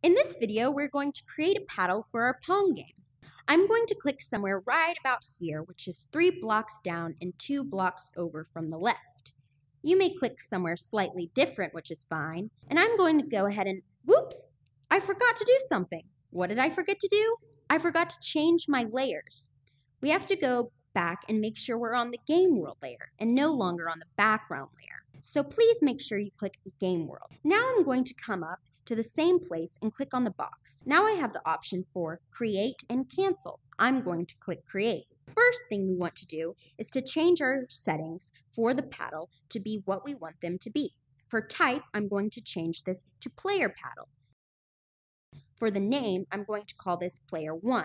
In this video, we're going to create a paddle for our Pong game. I'm going to click somewhere right about here, which is three blocks down and two blocks over from the left. You may click somewhere slightly different, which is fine. And I'm going to go ahead and, whoops, I forgot to do something. What did I forget to do? I forgot to change my layers. We have to go back and make sure we're on the game world layer and no longer on the background layer. So please make sure you click game world. Now I'm going to come up to the same place and click on the box. Now I have the option for create and cancel. I'm going to click create. First thing we want to do is to change our settings for the paddle to be what we want them to be. For type, I'm going to change this to player paddle. For the name, I'm going to call this player 1.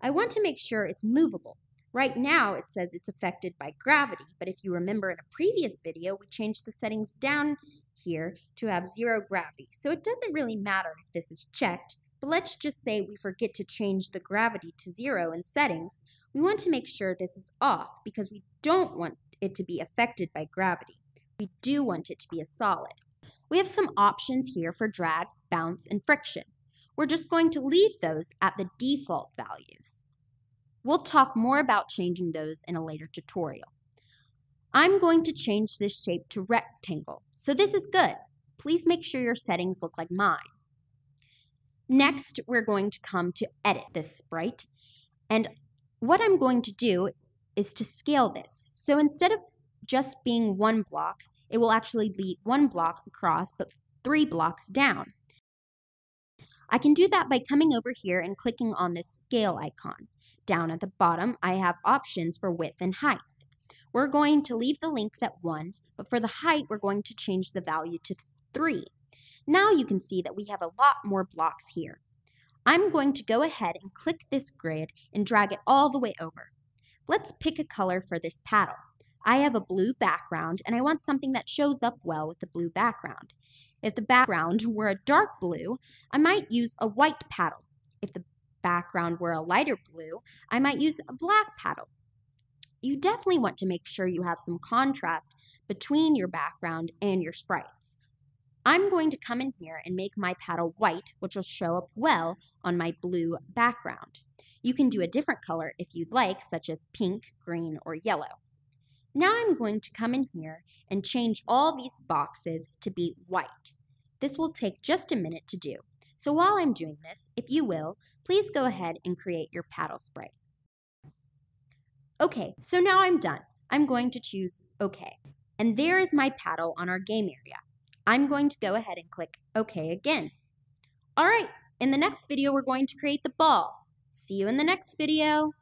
I want to make sure it's movable. Right now, it says it's affected by gravity, but if you remember in a previous video, we changed the settings down here to have zero gravity. So it doesn't really matter if this is checked, but let's just say we forget to change the gravity to zero in settings. We want to make sure this is off because we don't want it to be affected by gravity. We do want it to be a solid. We have some options here for drag, bounce, and friction. We're just going to leave those at the default values. We'll talk more about changing those in a later tutorial. I'm going to change this shape to rectangle, so this is good. Please make sure your settings look like mine. Next, we're going to come to edit this sprite, and what I'm going to do is to scale this. So instead of just being one block, it will actually be one block across, but three blocks down. I can do that by coming over here and clicking on this scale icon. Down at the bottom, I have options for width and height. We're going to leave the length at 1, but for the height, we're going to change the value to 3. Now you can see that we have a lot more blocks here. I'm going to go ahead and click this grid and drag it all the way over. Let's pick a color for this paddle. I have a blue background and I want something that shows up well with the blue background. If the background were a dark blue, I might use a white paddle. If the background were a lighter blue, I might use a black paddle you definitely want to make sure you have some contrast between your background and your sprites. I'm going to come in here and make my paddle white, which will show up well on my blue background. You can do a different color if you'd like, such as pink, green, or yellow. Now I'm going to come in here and change all these boxes to be white. This will take just a minute to do. So while I'm doing this, if you will, please go ahead and create your paddle sprite. Okay, so now I'm done. I'm going to choose OK. And there is my paddle on our game area. I'm going to go ahead and click OK again. All right, in the next video, we're going to create the ball. See you in the next video.